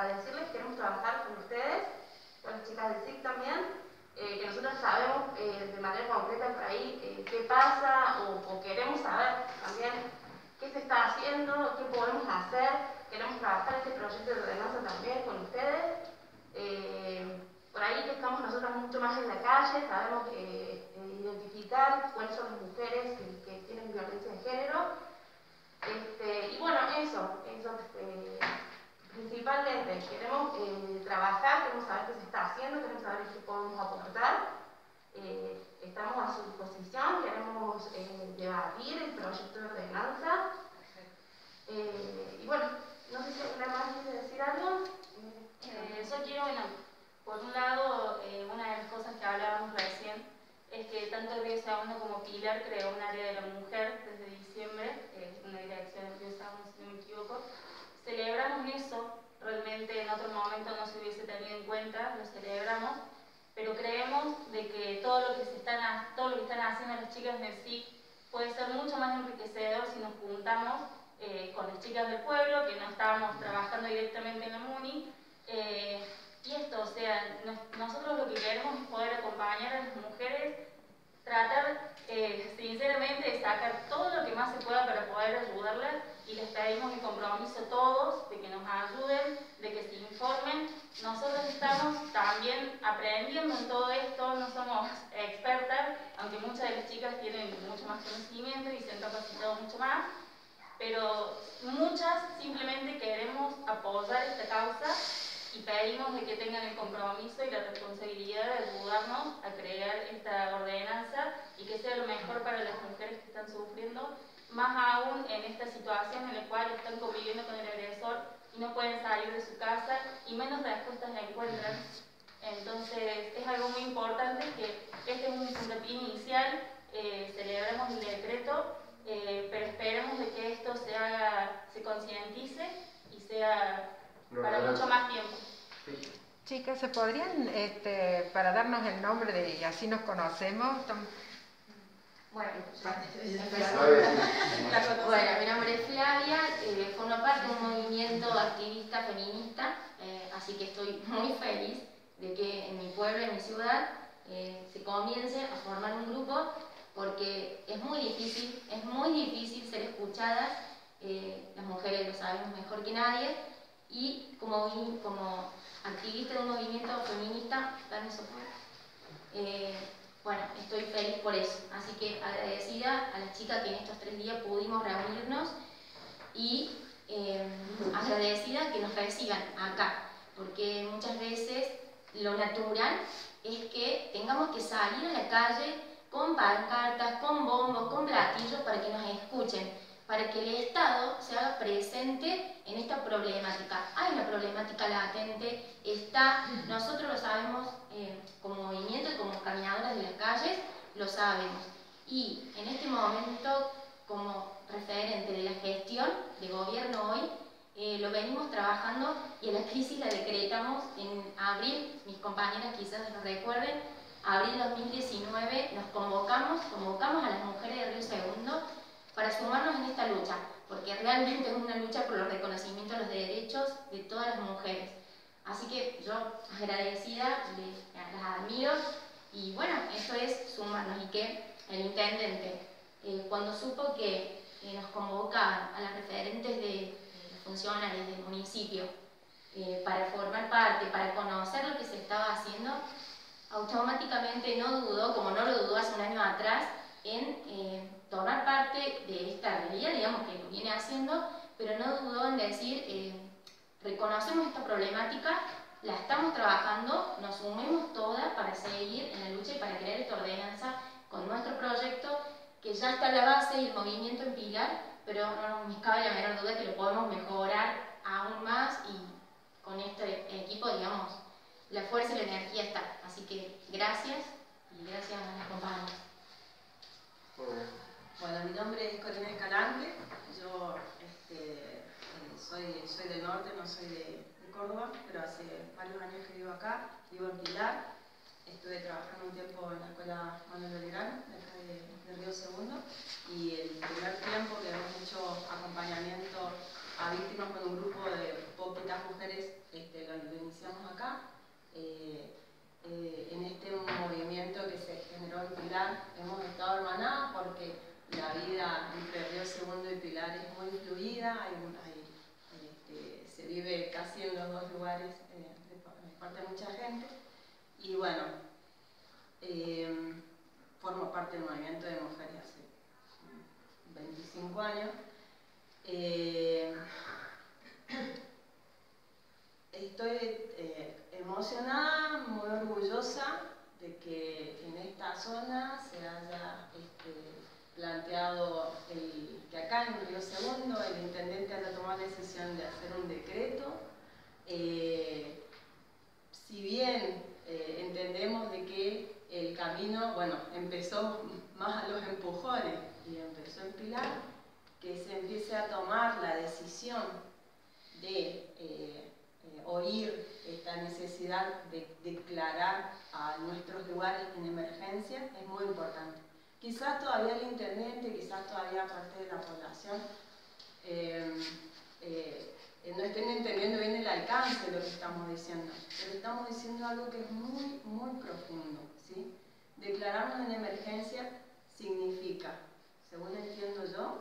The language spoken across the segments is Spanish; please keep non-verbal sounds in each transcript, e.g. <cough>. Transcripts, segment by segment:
a decirles que queremos trabajar con ustedes, con las chicas del SIC también, eh, que nosotros sabemos eh, de manera concreta por ahí eh, qué pasa o, queremos saber también qué se está haciendo, qué podemos hacer, queremos trabajar este proyecto de ordenanza también con ustedes. por ahí que estamos nosotros mucho más en la calle, sabemos identificar cuáles son las mujeres que, tienen violencia de género. Este, y bueno, eso, eso principalmente queremos trabajar, queremos saber qué se está haciendo, queremos saber qué podemos aportar. Eh, estamos a su disposición, queremos eh, debatir el proyecto de ordenanza. Eh, y bueno, no sé si alguna más quiere decir algo. yo quiero, bueno, por un lado, una de las cosas que hablábamos recién es que tanto Río Segundo como Pilar creó un área de la mujer desde diciembre, una dirección del Río Segundo, si no me equivoco. Celebramos eso, realmente en otro momento no se hubiese cuenta, lo celebramos, pero creemos de que todo lo que, se están, todo lo que están haciendo las chicas del SIC puede ser mucho más enriquecedor si nos juntamos eh, con las chicas del pueblo, que no estábamos trabajando directamente en la MUNI. Eh, y esto, o sea, nosotros lo que queremos es poder acompañar a las mujeres, tratar eh, sinceramente de sacar todo lo que más se pueda para poder ayudarlas y les pedimos el compromiso a todos de que nos ayuden, de que se informen. Nosotros estamos también aprendiendo en todo esto, no somos expertas, aunque muchas de las chicas tienen mucho más conocimiento y se han capacitado mucho más, pero muchas simplemente queremos apoyar esta causa y pedimos de que tengan el compromiso y la responsabilidad de ayudarnos a crear esta ordenanza y que sea lo mejor para las mujeres que están sufriendo más aún en esta situación en la cual están conviviendo con el agresor y no pueden salir de su casa y menos respuestas la encuentran. Entonces es algo muy importante que este es un puntapié inicial, eh, celebramos el decreto, eh, pero esperemos de que esto se haga, se concientice y sea para mucho más tiempo. Chicas, ¿se podrían, este, para darnos el nombre de y así nos conocemos, bueno, mi nombre es Flavia, eh, formo parte de un movimiento activista feminista, eh, así que estoy <laughs> muy feliz de que en mi pueblo, en mi ciudad, eh, se comience a formar un grupo porque es muy difícil, es muy difícil ser escuchadas, las mujeres lo sabemos mejor que nadie, y como, como activista de un movimiento feminista, darme soporte. Bueno, estoy feliz por eso. Así que agradecida a las chicas que en estos tres días pudimos reunirnos y eh, agradecida que nos reciban acá, porque muchas veces lo natural es que tengamos que salir a la calle con pancartas, con bombos, con platillos para que nos escuchen, para que el Estado se haga presente en esta problemática. Hay una problemática latente, está, nosotros lo sabemos eh, como movimiento y como caminadoras de las calles, lo sabemos. Y en este momento, como referente de la gestión de gobierno hoy, eh, lo venimos trabajando y en la crisis la decretamos en abril, mis compañeras quizás lo recuerden, abril 2019 nos convocamos, convocamos a las mujeres de Río Segundo para sumarnos en esta lucha, porque realmente es una lucha por los reconocimientos de los derechos de todas las mujeres. Así que yo agradecida, las admiro y bueno, eso es sumarnos y que el intendente, eh, cuando supo que nos convocaban a las referentes de, los funcionarios del municipio eh, para formar parte, para conocer lo que se estaba haciendo, automáticamente no dudó, como no lo dudó hace un año atrás, en eh, tomar parte de esta realidad, digamos que lo viene haciendo, pero no dudó en decir, eh, reconocemos esta problemática, la estamos trabajando, nos sumemos todas para seguir en la lucha y para crear esta ordenanza con nuestro proyecto, que ya está la base y el movimiento en Pilar, pero no nos cabe la menor duda que lo podemos mejorar aún más y con este equipo, digamos, la fuerza y la energía está. Así que gracias y gracias a mis compañeros. Bueno, mi nombre es Corina Escalante, yo este, eh, soy, soy del norte, no soy de, Córdoba, pero hace varios años que vivo acá, vivo en Pilar, estuve trabajando un tiempo en la escuela Manuel Belgrano, de acá de, Río Segundo, y el primer tiempo que hemos hecho acompañamiento a víctimas con un grupo de poquitas mujeres este, lo, iniciamos acá. Eh, eh, en este movimiento que se generó en Pilar hemos estado la vida entre Río Segundo y Pilar es muy fluida, este, se vive casi en los dos lugares eh, parte de mucha gente y bueno, formo parte del movimiento de mujeres hace 25 años. estoy eh, emocionada, muy orgullosa de que en esta zona se haya este, planteado que acá en Río Segundo el intendente haya tomado la decisión de hacer un decreto. Eh, si bien eh, entendemos de que el camino, bueno, empezó más a los empujones y empezó en Pilar, que se empiece a tomar la decisión de eh, oír esta necesidad de declarar a nuestros lugares en emergencia es muy importante. Quizás todavía el intendente, quizás todavía parte de la población eh, eh, no estén entendiendo bien el alcance de lo que estamos diciendo, pero estamos diciendo algo que es muy, muy profundo. ¿sí? Declararnos en emergencia significa, según entiendo yo,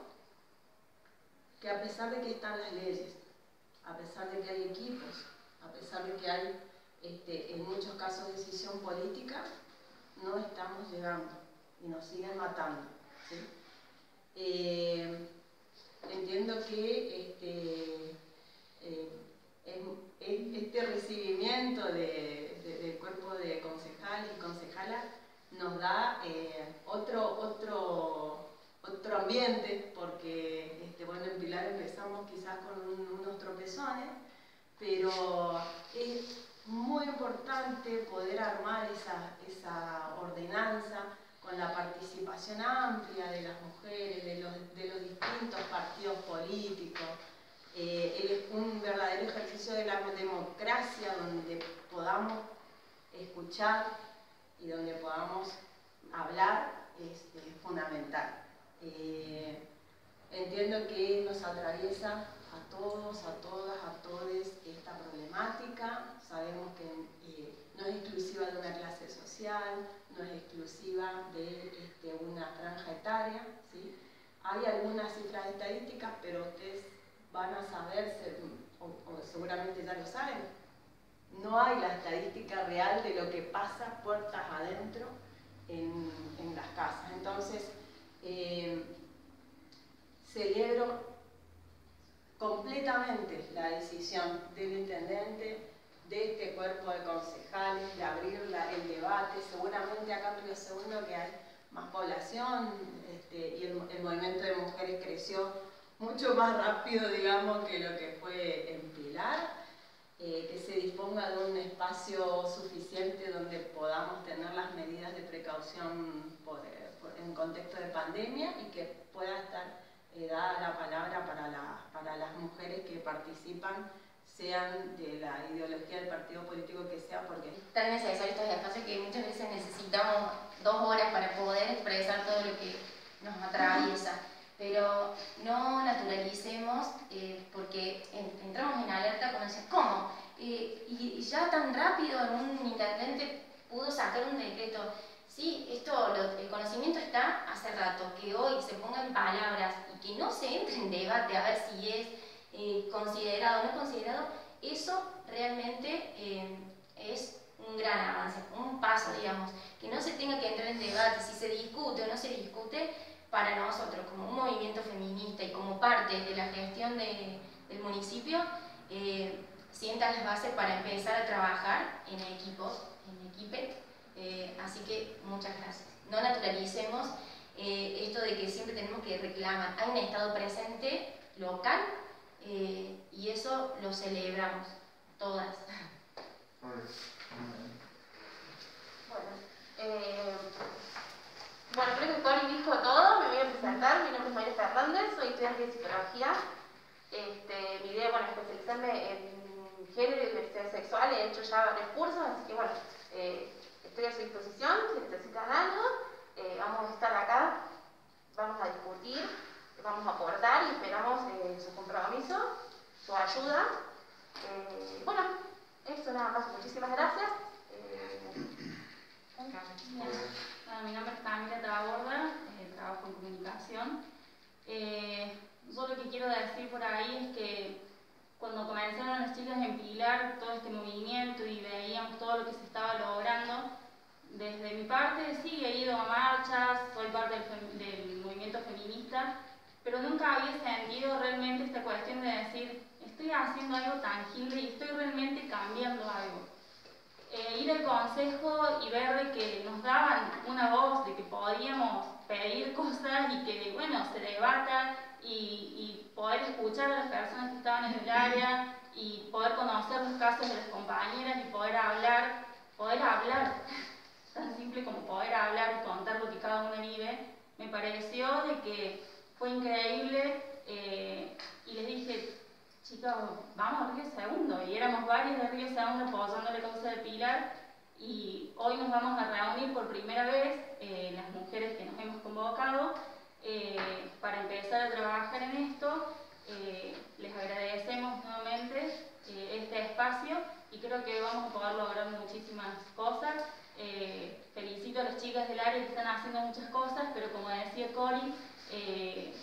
que a pesar de que están las leyes, a pesar de que hay equipos, a pesar de que hay este, en muchos casos decisión política, no estamos llegando y nos siguen matando. Eh, entiendo que este, eh, este recibimiento del cuerpo de concejal y concejala nos da eh, otro, otro, otro ambiente, porque este, bueno, en Pilar empezamos quizás con unos tropezones, pero es muy importante poder armar esa, esa ordenanza con la participación amplia de las mujeres, de los, de los distintos partidos políticos, eh, un verdadero ejercicio de la democracia donde podamos escuchar y donde podamos hablar es, fundamental. Eh, entiendo que nos atraviesa a todos, a todas, a todos esta problemática. Sabemos que eh, no es exclusiva de una clase social, no es exclusiva de este, una franja etaria. ¿sí? Hay algunas cifras estadísticas, pero ustedes van a saber, o, seguramente ya lo saben, no hay la estadística real de lo que pasa puertas adentro en, las casas. Entonces, eh, celebro completamente la decisión del intendente, de este cuerpo de concejales, de abrir el debate. Seguramente acá en Río Segundo que hay más población este, y el, movimiento de mujeres creció mucho más rápido, digamos, que lo que fue en Pilar. Eh, que se disponga de un espacio suficiente donde podamos tener las medidas de precaución en contexto de pandemia y que pueda estar eh, da la palabra para, para las mujeres que participan, sean de la ideología del partido político que sea, porque... Tan necesario estos espacios que muchas veces necesitamos dos horas para poder expresar todo lo que nos atraviesa. Pero no naturalicemos eh, porque entramos en alerta cuando decimos, ¿cómo? Eh, y ya tan rápido un intendente pudo sacar un decreto Sí, esto, el conocimiento está hace rato, que hoy se pongan palabras y que no se entre en debate a ver si es considerado o no considerado, eso realmente eh, es un gran avance, un paso, digamos, que no se tenga que entrar en debate si se discute o no se discute, para nosotros como un movimiento feminista y como parte de la gestión del municipio, eh, sienta las bases para empezar a trabajar en equipos, en equipet, eh, así que muchas gracias. No naturalicemos eh, esto de que siempre tenemos que reclamar. Hay un Estado presente local eh, y eso lo celebramos todas. Bueno, bueno, creo que Cori dijo todo, me voy a presentar, mi nombre es María Fernández, soy estudiante de psicología. Este, mi idea, bueno, es especializarme en género y diversidad sexual, he hecho ya varios cursos, así que bueno, estoy a su disposición, si necesitan algo, eh, vamos a estar acá, vamos a discutir, vamos a aportar eh, su ayuda. Eh, bueno, eso nada más, muchísimas gracias. Bueno, mi nombre es Camila Taborda, eh, trabajo en comunicación. Eh, yo lo que quiero decir por ahí es que cuando comenzaron las chicas a empilar todo este movimiento y veíamos todo lo que se estaba logrando, desde mi parte sí he ido a marchas, soy parte del, movimiento feminista, pero nunca había sentido realmente esta cuestión de decir, estoy haciendo algo tangible y estoy realmente cambiando algo. Eh, ir al consejo y ver que nos daban una voz, de que podíamos pedir cosas y que, bueno, se debatan y, poder escuchar a las personas que estaban en el área y poder conocer los casos de las compañeras y poder hablar, poder hablar, <laughs> tan simple como poder hablar y contar lo que cada una vive, me pareció de que fue increíble eh, y les dije, chicos, vamos a Río Segundo, y éramos varios de Río Segundo apoyando la causa de Pilar y hoy nos vamos a reunir por primera vez, eh, las mujeres que nos hemos convocado, eh, para empezar a trabajar en esto. les agradecemos nuevamente este espacio y creo que vamos a poder lograr muchísimas cosas. Eh, felicito a las chicas del área que están haciendo muchas cosas, pero como decía Cori, eh,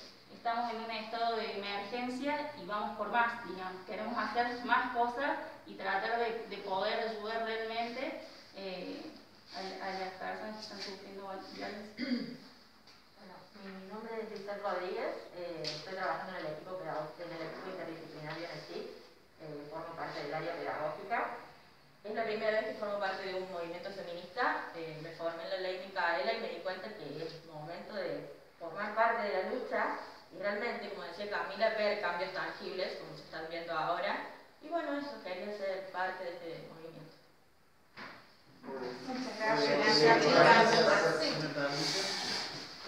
estamos en un estado de emergencia y vamos por más, digamos. Queremos hacer más cosas y tratar de, poder ayudar realmente eh, a, las personas que están sufriendo violencia. Bueno, mi nombre es Cristel Rodríguez, estoy trabajando en el equipo, en el equipo interdisciplinario en el CIC, formo parte del área pedagógica. Es la primera vez que formo parte de un movimiento feminista. Eh, me formé en la ley Micaela y me di cuenta que es momento de formar parte de la lucha y realmente, como decía Camila, ver cambios tangibles como se están viendo ahora. Y bueno, eso, quería ser parte de este movimiento. Muchas gracias.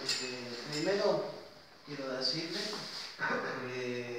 Este, primero, quiero decirle que